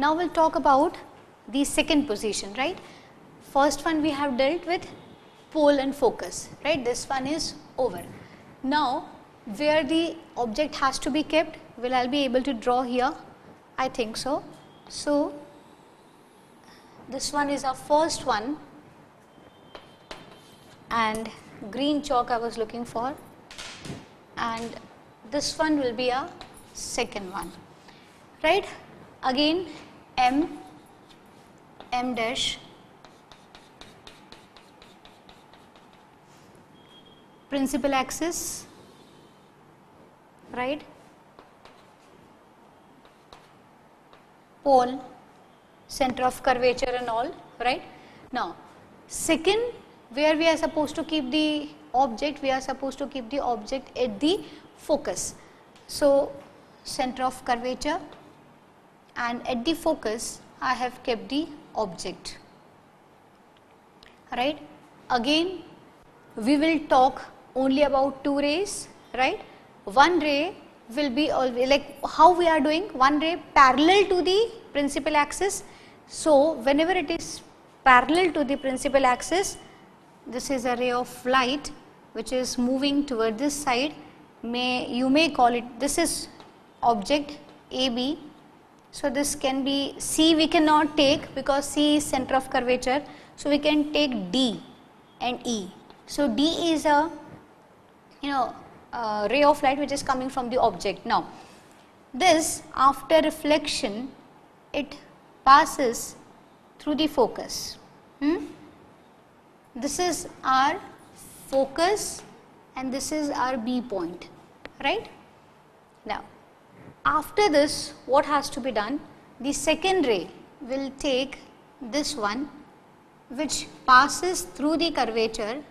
now we'll talk about the second position, right. First one we have dealt with pole and focus, right. This one is over. Now, where the object has to be kept, will I be able to draw here? I think so. So, this one is our first one and green chalk I was looking for and this one will be a second one right again m m dash principal axis right pole center of curvature and all right now second where we are supposed to keep the object, we are supposed to keep the object at the focus. So, center of curvature and at the focus I have kept the object, right. Again we will talk only about two rays, right. One ray will be like how we are doing one ray parallel to the principal axis. So, whenever it is parallel to the principal axis this is a ray of light which is moving toward this side may you may call it this is object AB. So, this can be C we cannot take because C is center of curvature. So, we can take D and E. So, D is a you know ray of light which is coming from the object. Now, this after reflection it passes through the focus. Hmm? this is our focus and this is our B point, right. Now, after this what has to be done? The second ray will take this one which passes through the curvature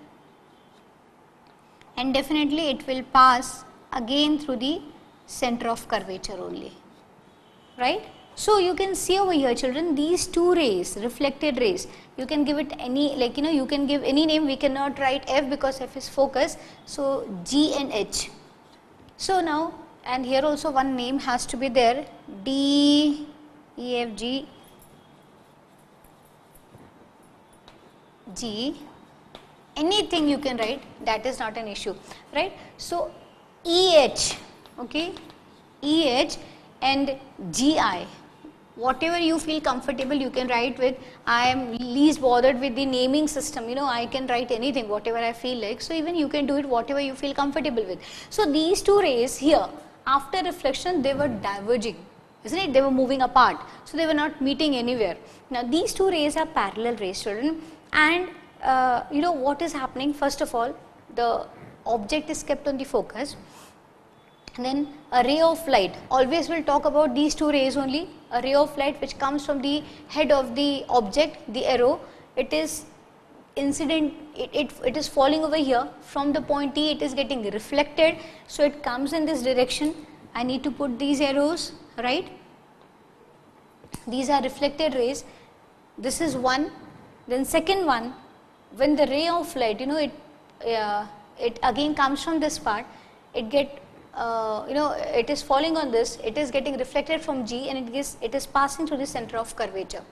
and definitely it will pass again through the center of curvature only, right. So, you can see over here children these two rays reflected rays you can give it any like you know you can give any name we cannot write F because F is focus. So, G and H. So, now and here also one name has to be there. D, E, F, G, G. Anything you can write that is not an issue right. So, E H okay? E H and G I. Whatever you feel comfortable you can write with. I am least bothered with the naming system. You know I can write anything whatever I feel like. So even you can do it whatever you feel comfortable with. So these two rays here after reflection they were diverging isn't it? They were moving apart. So they were not meeting anywhere. Now these two rays are parallel rays children. And uh, you know what is happening? First of all the object is kept on the focus. And then a ray of light. Always we'll talk about these two rays only. A ray of light which comes from the head of the object the arrow. It is incident it, it, it is falling over here. From the point E it is getting reflected. So, it comes in this direction. I need to put these arrows right? These are reflected rays. This is one. Then second one when the ray of light you know it uh, it again comes from this part it get uh, you know it is falling on this it is getting reflected from G and it is it is passing through the center of curvature.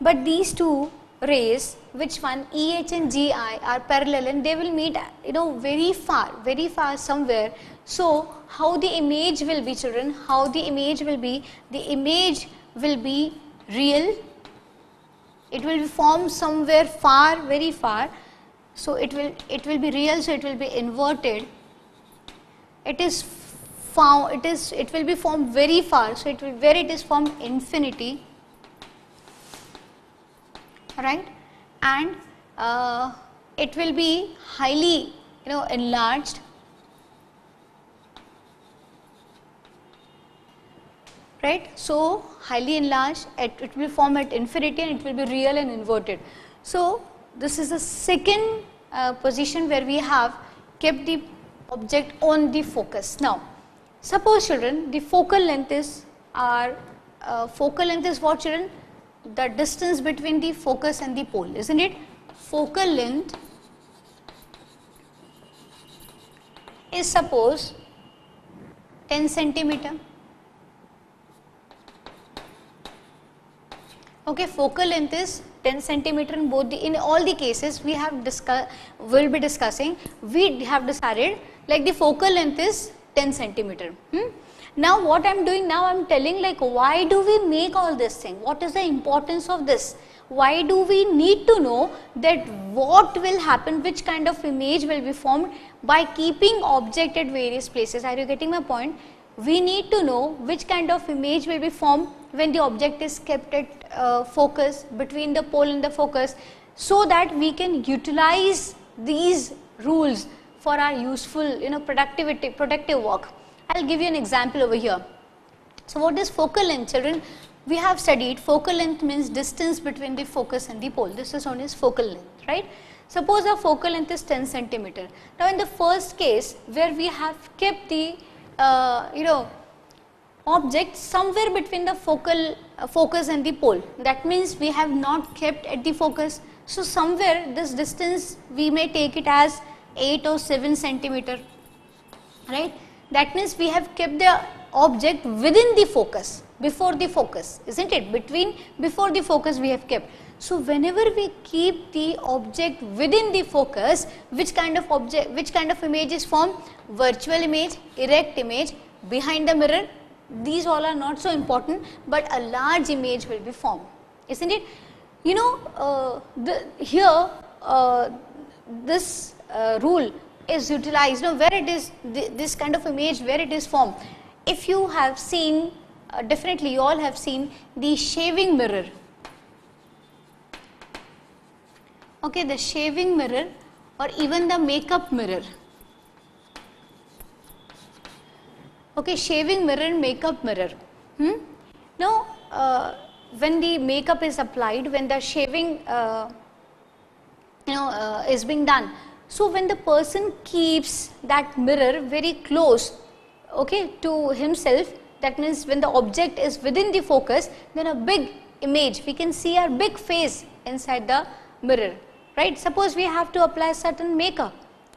But these two rays which one EH and GI are parallel and they will meet you know very far very far somewhere. So, how the image will be children how the image will be the image will be real it will be formed somewhere far very far. So, it will it will be real so it will be inverted it is found it is it will be formed very far so it will where it is formed infinity right and uh, it will be highly you know enlarged right so highly enlarged it, it will form at infinity and it will be real and inverted so this is the second uh, position where we have kept the object on the focus. Now, suppose children the focal length is our uh, focal length is what children? The distance between the focus and the pole isn't it? Focal length is suppose 10 centimeter Okay, focal length is 10 centimeter in both the, in all the cases we have discuss, will be discussing, we have decided like the focal length is 10 centimeter. Hmm? Now what I am doing now I am telling like why do we make all this thing, what is the importance of this, why do we need to know that what will happen, which kind of image will be formed by keeping object at various places, are you getting my point? We need to know which kind of image will be formed when the object is kept at uh, focus between the pole and the focus so that we can utilize these rules for our useful you know productivity productive work. I will give you an example over here. So, what is focal length children? We have studied focal length means distance between the focus and the pole. This is known as focal length, right? Suppose our focal length is 10 centimeter. Now, in the first case where we have kept the uh, you know object somewhere between the focal uh, focus and the pole. That means we have not kept at the focus. So, somewhere this distance we may take it as 8 or 7 centimeter, right. That means we have kept the object within the focus, before the focus, isn't it? Between, before the focus we have kept. So, whenever we keep the object within the focus, which kind of object, which kind of image is formed? Virtual image, erect image, behind the mirror, these all are not so important, but a large image will be formed, isn't it? You know, uh, the, here uh, this uh, rule is utilized, you know, where it is th this kind of image, where it is formed. If you have seen, uh, definitely you all have seen the shaving mirror. Okay, the shaving mirror or even the makeup mirror. okay shaving mirror and makeup mirror hmm? now uh, when the makeup is applied when the shaving uh, you know uh, is being done so when the person keeps that mirror very close okay to himself that means when the object is within the focus then a big image we can see our big face inside the mirror right suppose we have to apply certain makeup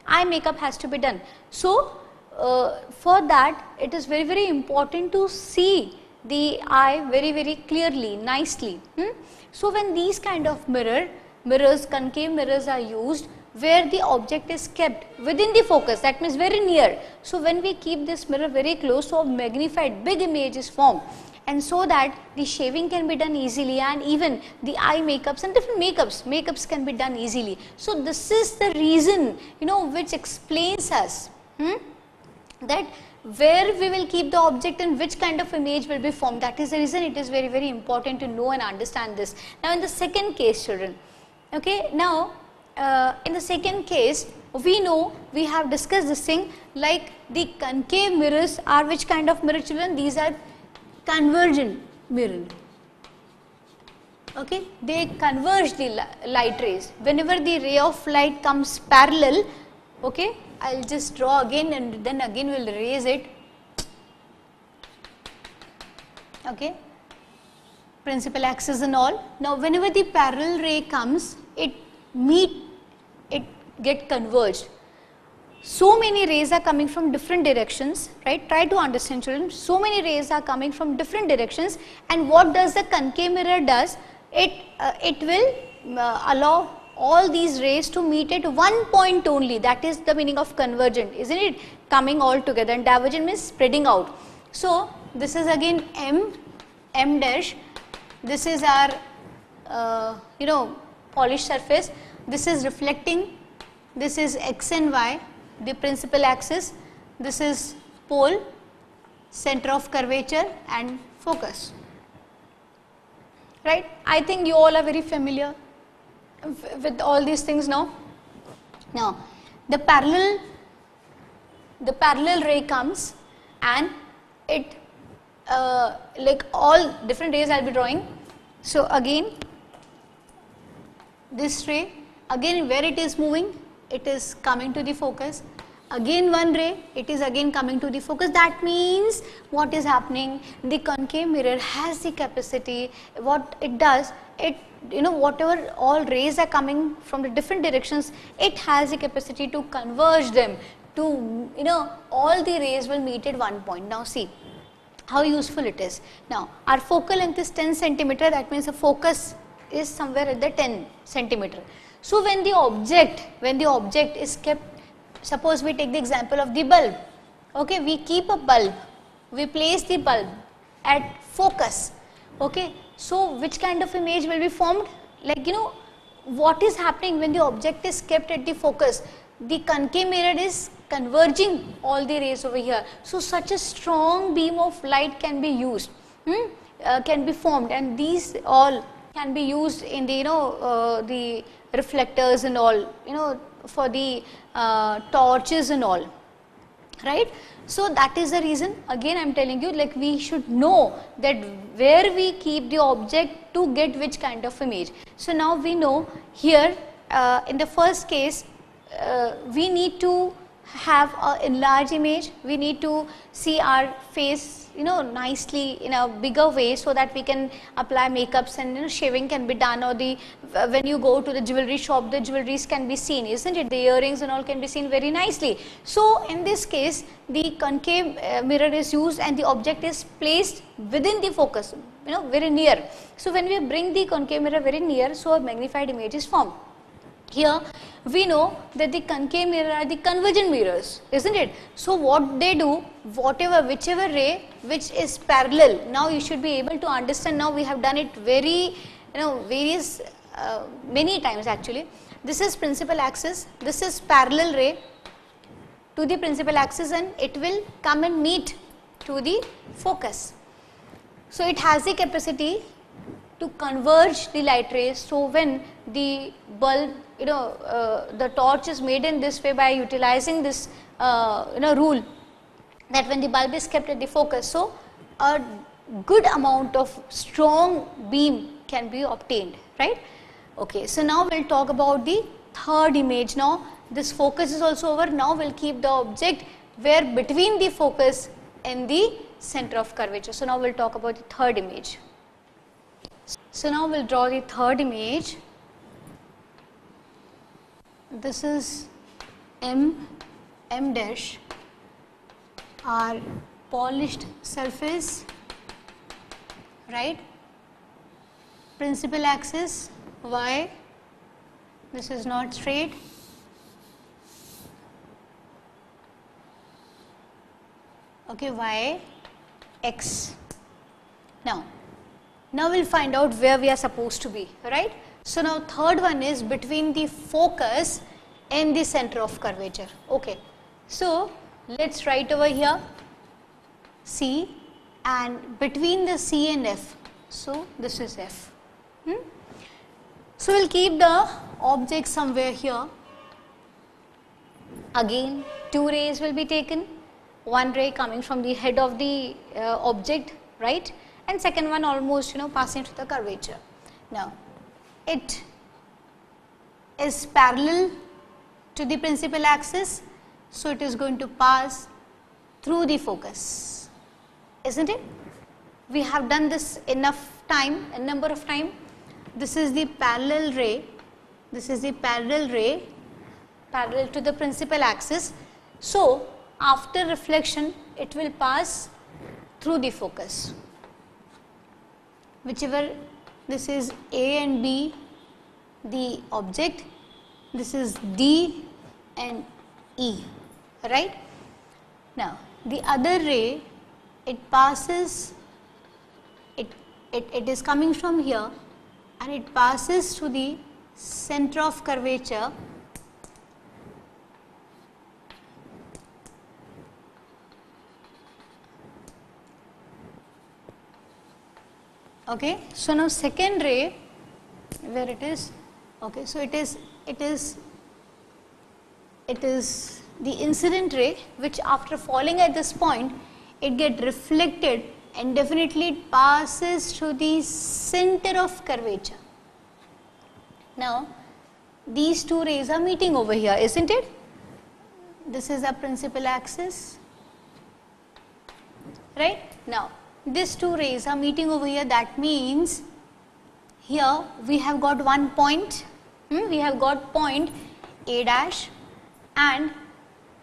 eye makeup has to be done so uh, for that it is very very important to see the eye very very clearly nicely. Hmm? So, when these kind of mirror mirrors concave mirrors are used where the object is kept within the focus that means very near. So, when we keep this mirror very close so magnified big image is formed and so that the shaving can be done easily and even the eye makeups and different makeups makeups can be done easily. So, this is the reason you know which explains us hmm? that where we will keep the object and which kind of image will be formed. That is the reason it is very, very important to know and understand this. Now, in the second case children, okay, now uh, in the second case, we know we have discussed this thing like the concave mirrors are which kind of mirror children? These are convergent mirror. Okay, they converge the light rays. Whenever the ray of light comes parallel, okay, I will just draw again and then again we will raise it. Okay. Principal axis and all. Now, whenever the parallel ray comes, it meet, it get converged. So many rays are coming from different directions, right? Try to understand children. So many rays are coming from different directions and what does the concave mirror does? It, uh, it will uh, allow all these rays to meet at one point only that is the meaning of convergent isn't it coming all together and divergent means spreading out. So, this is again M, M dash, this is our uh, you know polished surface, this is reflecting, this is x and y the principal axis, this is pole, center of curvature and focus right. I think you all are very familiar with all these things now. Now, the parallel, the parallel ray comes and it uh, like all different rays I will be drawing. So, again this ray. Again where it is moving it is coming to the focus. Again one ray it is again coming to the focus. That means what is happening? The concave mirror has the capacity. What it does it you know whatever all rays are coming from the different directions it has the capacity to converge them to you know all the rays will meet at one point. Now see how useful it is. Now, our focal length is 10 centimeter. That means the focus is somewhere at the 10 centimeter. So, when the object, when the object is kept, suppose we take the example of the bulb, okay, we keep a bulb, we place the bulb at focus, okay. So, which kind of image will be formed? Like, you know, what is happening when the object is kept at the focus? The concave mirror is converging all the rays over here. So, such a strong beam of light can be used, hmm, uh, can be formed and these all can be used in the you know uh, the reflectors and all you know for the uh, torches and all right. So, that is the reason again I am telling you like we should know that where we keep the object to get which kind of image. So, now we know here uh, in the first case uh, we need to have a enlarged image, we need to see our face you know nicely in a bigger way so that we can apply makeups and you know shaving can be done or the uh, when you go to the jewelry shop the jewelries can be seen isn't it the earrings and all can be seen very nicely. So, in this case the concave uh, mirror is used and the object is placed within the focus you know very near. So, when we bring the concave mirror very near so a magnified image is formed. Here we know that the concave mirror are the convergent mirrors isn't it. So, what they do whatever whichever ray which is parallel now you should be able to understand now we have done it very you know various uh, many times actually. This is principal axis this is parallel ray to the principal axis and it will come and meet to the focus. So, it has the capacity to converge the light rays. So, when the bulb you know uh, the torch is made in this way by utilizing this uh, you know rule that when the bulb is kept at the focus. So, a good amount of strong beam can be obtained right. Okay. So, now we will talk about the third image now this focus is also over now we will keep the object where between the focus and the center of curvature. So, now we will talk about the third image. So, now we will draw the third image this is M, M dash our polished surface, right, principal axis y, this is not straight, okay, y, x. Now, now we will find out where we are supposed to be, right. So, now third one is between the focus and the center of curvature. Okay. So, let us write over here C and between the C and F. So, this is F. Hmm? So, we will keep the object somewhere here. Again two rays will be taken, one ray coming from the head of the uh, object, right, and second one almost you know passing through the curvature. Now, it is parallel to the principal axis. So, it is going to pass through the focus, is not it? We have done this enough time, a number of time. This is the parallel ray, this is the parallel ray parallel to the principal axis. So, after reflection it will pass through the focus, whichever this is A and B the object, this is D and E, right. Now, the other ray it passes, it, it, it is coming from here and it passes to the center of curvature okay. So, now second ray where it is okay. So, it is it is it is the incident ray which after falling at this point it get reflected and definitely it passes through the center of curvature. Now, these two rays are meeting over here is not it? This is the principal axis right. Now, these two rays are meeting over here. That means here we have got one point. Hmm, we have got point A dash. And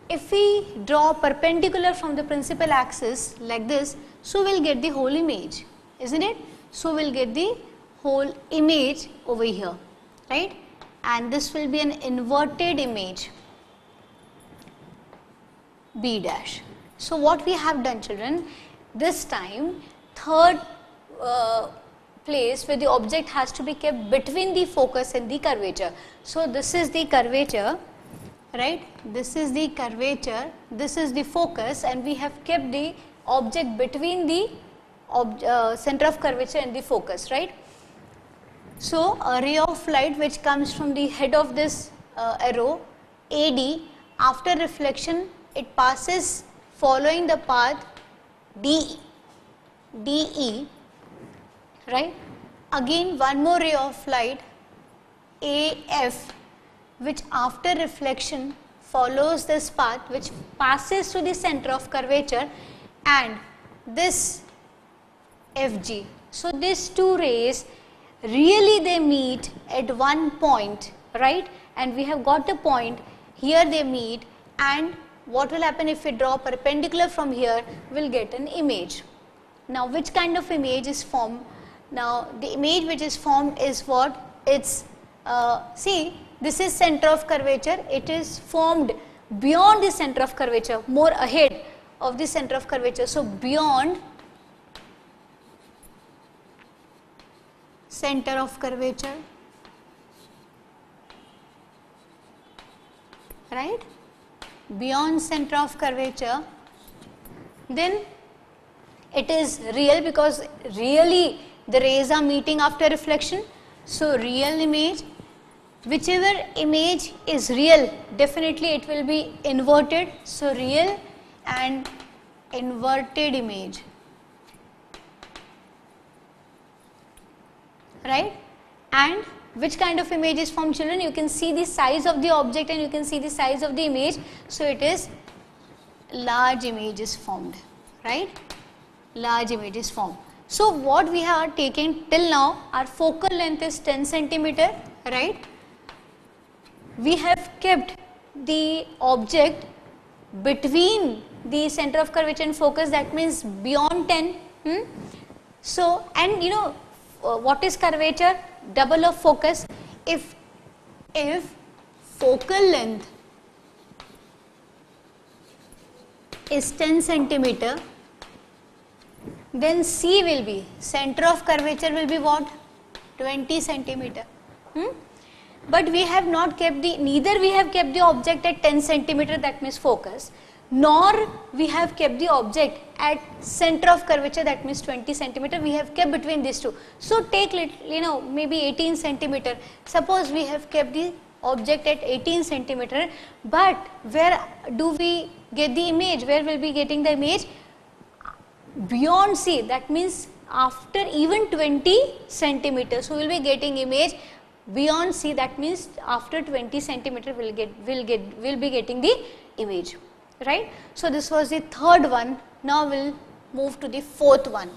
if we draw perpendicular from the principal axis like this so we'll get the whole image isn't it? So we'll get the whole image over here right? And this will be an inverted image b dash. So what we have done children this time third uh, place where the object has to be kept between the focus and the curvature. So, this is the curvature right this is the curvature this is the focus and we have kept the object between the ob uh, center of curvature and the focus right. So, a ray of light which comes from the head of this uh, arrow AD after reflection it passes following the path D, DE right. Again one more ray of light AF which after reflection follows this path which passes to the center of curvature and this FG. So, these two rays really they meet at one point right and we have got the point here they meet and what will happen if we draw perpendicular from here we will get an image. Now which kind of image is formed? Now the image which is formed is what? It's uh, see this is center of curvature it is formed beyond the center of curvature more ahead of the center of curvature. So beyond center of curvature right beyond center of curvature then it is real because really the rays are meeting after reflection. So, real image whichever image is real definitely it will be inverted. So, real and inverted image right and which kind of image is from children? You can see the size of the object and you can see the size of the image. So it is large image is formed right? Large image is formed. So what we are taking till now our focal length is 10 centimeter right? We have kept the object between the center of curvature and focus that means beyond 10 hmm? so and you know uh, what is curvature double of focus. If if focal length is 10 centimeter then C will be center of curvature will be what? 20 centimeter. Hmm? but we have not kept the neither we have kept the object at 10 centimeter that means focus nor we have kept the object at center of curvature that means 20 centimeter. We have kept between these two. So, take you know maybe 18 centimeter. Suppose we have kept the object at 18 centimeter but where do we get the image? Where will be getting the image? Beyond C that means after even 20 centimeter. So, we will be getting image beyond C. That means after 20 centimeter we will get will get will be getting the image right. So, this was the third one. Now, we will move to the fourth one.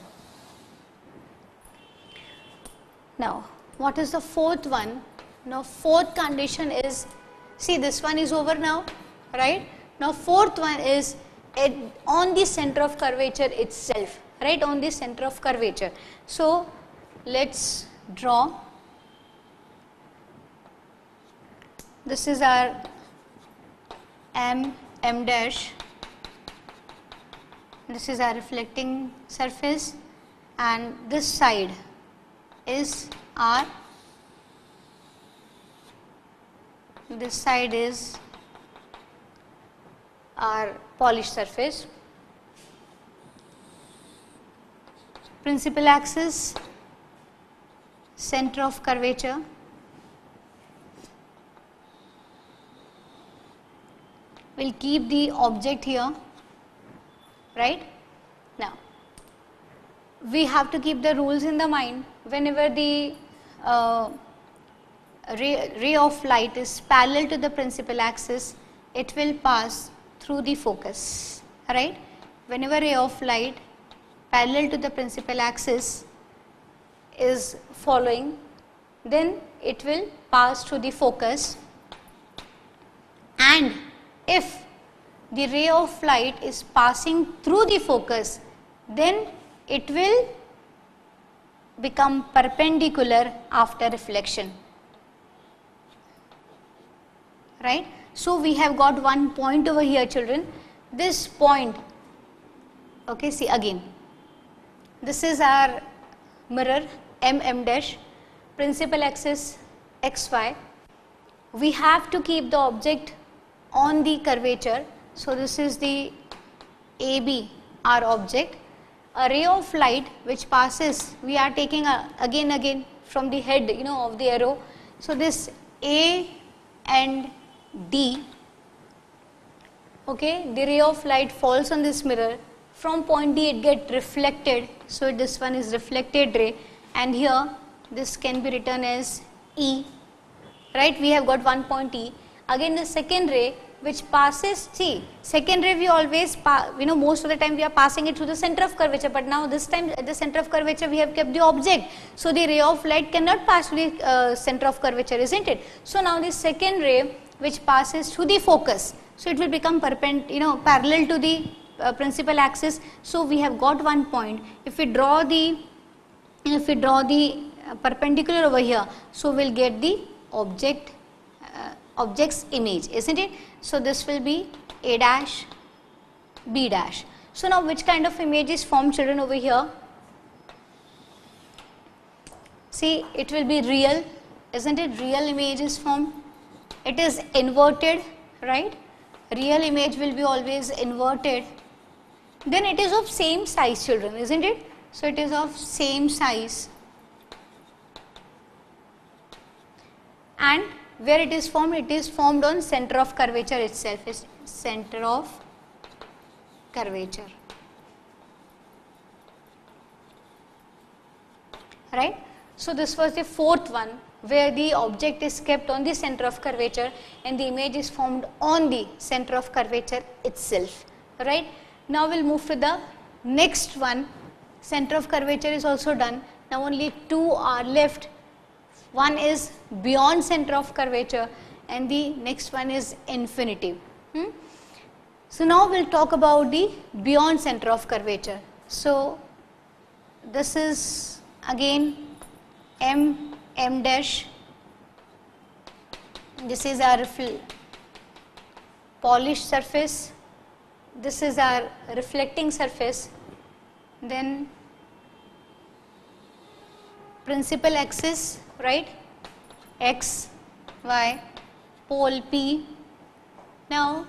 Now, what is the fourth one? Now, fourth condition is, see this one is over now, right. Now, fourth one is on the center of curvature itself, right, on the center of curvature. So, let us draw. This is our M m dash. This is our reflecting surface. And this side is our this side is our polished surface. Principal axis center of curvature will keep the object here right. Now, we have to keep the rules in the mind whenever the uh, ray, ray of light is parallel to the principal axis it will pass through the focus right. Whenever ray of light parallel to the principal axis is following then it will pass through the focus and if the ray of light is passing through the focus then it will become perpendicular after reflection. Right? So we have got one point over here children. This point okay see again. This is our mirror mm dash principal axis xy we have to keep the object on the curvature. So this is the AB our object. A ray of light which passes we are taking a, again again from the head you know of the arrow. So this A and D okay the ray of light falls on this mirror. From point D it get reflected. So this one is reflected ray. And here this can be written as E. Right? We have got one point E again the second ray which passes see second ray we always you know most of the time we are passing it through the center of curvature but now this time at the center of curvature we have kept the object. So the ray of light cannot pass through the uh, center of curvature isn't it? So now the second ray which passes through the focus so it will become perpend you know parallel to the uh, principal axis. So we have got one point. If we draw the if we draw the uh, perpendicular over here so we'll get the object object's image isn't it so this will be A dash, B dash. So now which kind of image is formed children over here? See it will be real, isn't it? Real image is formed. It is inverted, right? Real image will be always inverted. Then it is of same size children, isn't it? So it is of same size. And where it is formed it is formed on center of curvature itself. Is center of curvature. Right? So this was the fourth one where the object is kept on the center of curvature and the image is formed on the center of curvature itself. Right? Now we'll move to the next one. Center of curvature is also done. Now only two are left one is beyond center of curvature and the next one is infinitive. Hmm? So, now we will talk about the beyond center of curvature. So, this is again M, M dash, this is our polished surface, this is our reflecting surface, then principal axis right? X y pole p. Now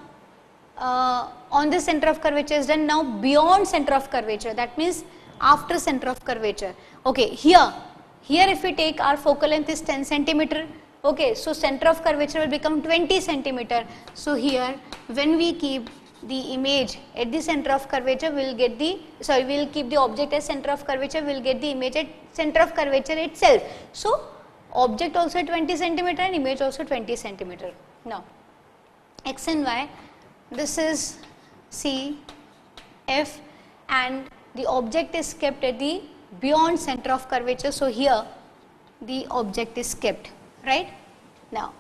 uh, on the center of curvature is done. Now beyond center of curvature that means after center of curvature. Okay here. Here if we take our focal length is 10 centimeter. Okay so center of curvature will become 20 centimeter. So here when we keep the image at the center of curvature we will get the sorry we will keep the object as center of curvature we will get the image at center of curvature itself so object also 20 centimeter and image also 20 centimeter. Now, x and y this is C, F and the object is kept at the beyond center of curvature. So, here the object is kept right. Now,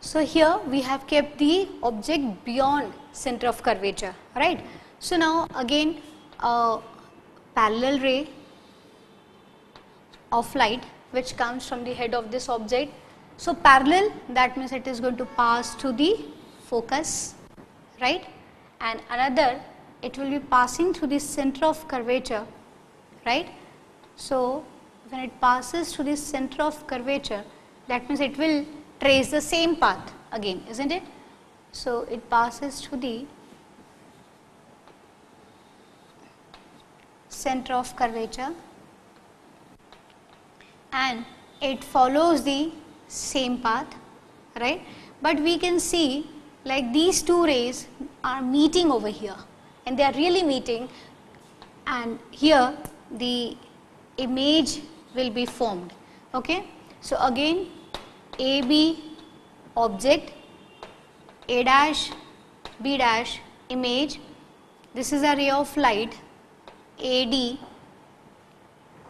so here we have kept the object beyond center of curvature right. So, now again a parallel ray of light which comes from the head of this object. So, parallel that means it is going to pass to the focus right and another it will be passing through the center of curvature right. So, when it passes to the center of curvature that means it will trace the same path again is not it. So, it passes to the center of curvature and it follows the same path right? But we can see like these two rays are meeting over here and they are really meeting and here the image will be formed okay? So again ab object a dash b dash image. This is a ray of light ad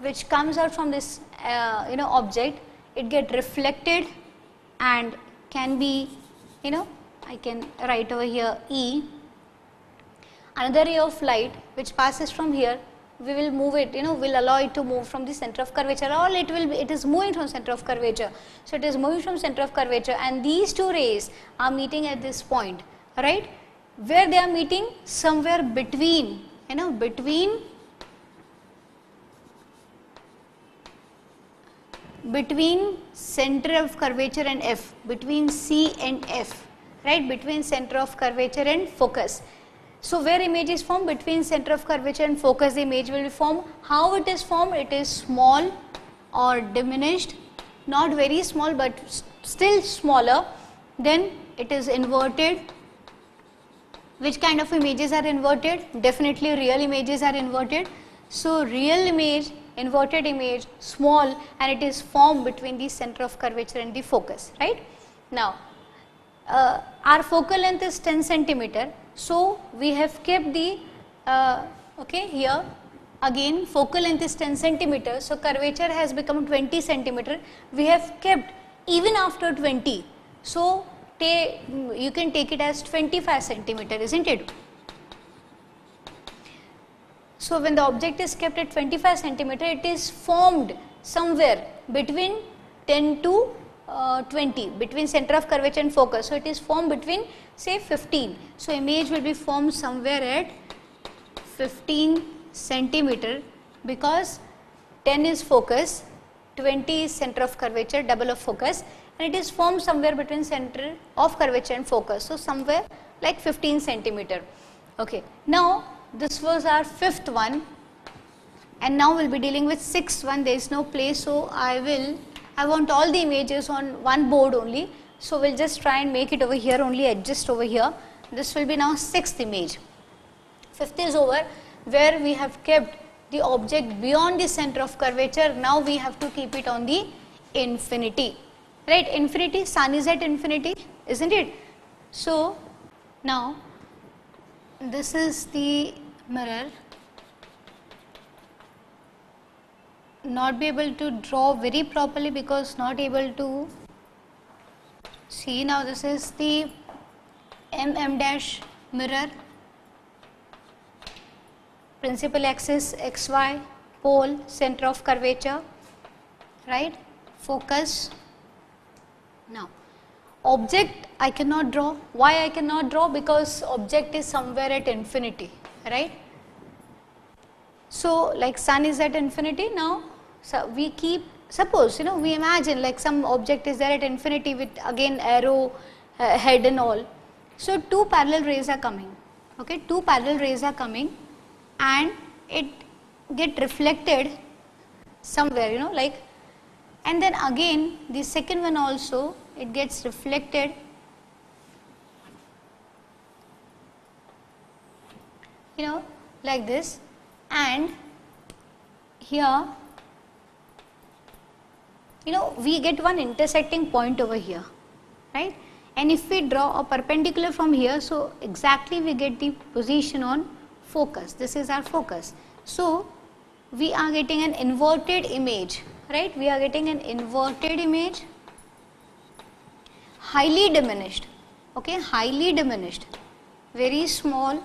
which comes out from this uh, you know object. It get reflected and can be you know I can write over here E. Another ray of light which passes from here we will move it you know we'll allow it to move from the center of curvature all it will be it is moving from center of curvature. So, it is moving from center of curvature and these two rays are meeting at this point right? Where they are meeting? Somewhere between you know between between center of curvature and F between C and F right? Between center of curvature and focus so, where image is formed between center of curvature and focus the image will be formed. How it is formed? It is small or diminished, not very small but still smaller. Then it is inverted. Which kind of images are inverted? Definitely real images are inverted. So, real image, inverted image, small and it is formed between the center of curvature and the focus, right. Now, uh, our focal length is 10 centimeter so, we have kept the uh, okay here again focal length is 10 centimeter. So, curvature has become 20 centimeter. We have kept even after 20. So, you can take it as 25 centimeter isn't it. So, when the object is kept at 25 centimeter it is formed somewhere between 10 to uh, 20 between center of curvature and focus. So, it is formed between say 15. So, image will be formed somewhere at 15 centimeter because 10 is focus, 20 is center of curvature, double of focus and it is formed somewhere between center of curvature and focus. So, somewhere like 15 centimeter. Okay. Now, this was our fifth one and now we will be dealing with sixth one there is no place. So, I will I want all the images on one board only. So, we will just try and make it over here only adjust over here. This will be now sixth image. Fifth is over where we have kept the object beyond the center of curvature. Now, we have to keep it on the infinity, right? Infinity, sun is at infinity, isn't it? So, now this is the mirror not be able to draw very properly because not able to see. Now this is the mm dash mirror. Principal axis xy pole center of curvature. Right? Focus. Now object I cannot draw. Why I cannot draw? Because object is somewhere at infinity. Right? So like sun is at infinity now so, we keep suppose you know we imagine like some object is there at infinity with again arrow uh, head and all. So, two parallel rays are coming okay two parallel rays are coming and it get reflected somewhere you know like and then again the second one also it gets reflected you know like this and here you know we get one intersecting point over here right? And if we draw a perpendicular from here so exactly we get the position on focus. This is our focus. So we are getting an inverted image right? We are getting an inverted image highly diminished okay? Highly diminished. Very small.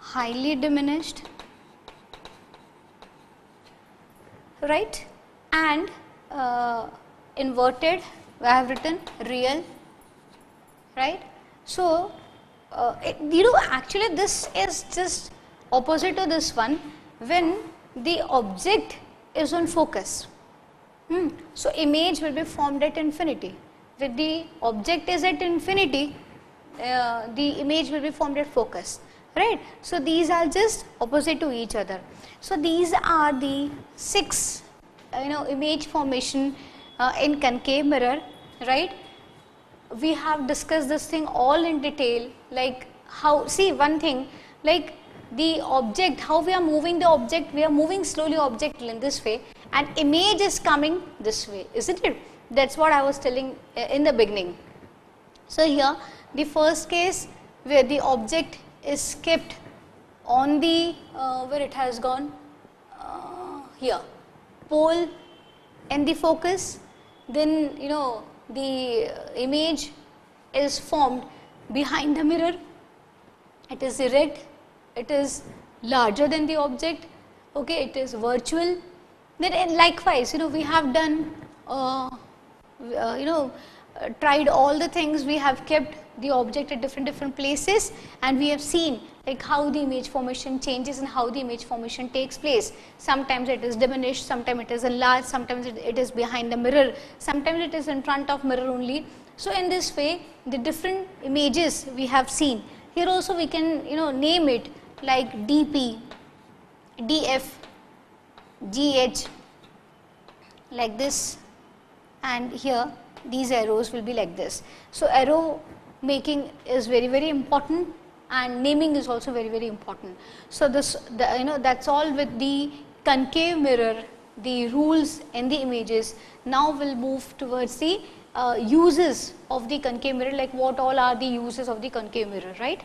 Highly diminished right and uh, inverted I have written real right. So, uh, it, you know actually this is just opposite to this one when the object is on focus. Hmm. So, image will be formed at infinity with the object is at infinity uh, the image will be formed at focus right. So, these are just opposite to each other. So, these are the 6 uh, you know image formation uh, in concave mirror right. We have discussed this thing all in detail like how see one thing like the object how we are moving the object we are moving slowly object in this way and image is coming this way isn't it that is what I was telling uh, in the beginning. So, here the first case where the object is kept on the uh, where it has gone uh, here. Pole and the focus then you know the image is formed behind the mirror. It is erect, it is larger than the object, okay, it is virtual. Then likewise, you know, we have done, uh, uh, you know, uh, tried all the things, we have kept the object at different different places and we have seen like how the image formation changes and how the image formation takes place. Sometimes it is diminished, sometimes it is enlarged, sometimes it, it is behind the mirror, sometimes it is in front of mirror only. So, in this way the different images we have seen. Here also we can you know name it like DP, DF, GH like this and here these arrows will be like this. So, arrow making is very very important and naming is also very very important. So, this the, you know that is all with the concave mirror the rules and the images. Now, we will move towards the uh, uses of the concave mirror like what all are the uses of the concave mirror right.